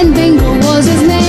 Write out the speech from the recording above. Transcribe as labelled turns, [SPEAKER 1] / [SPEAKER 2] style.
[SPEAKER 1] and Bingo was his name.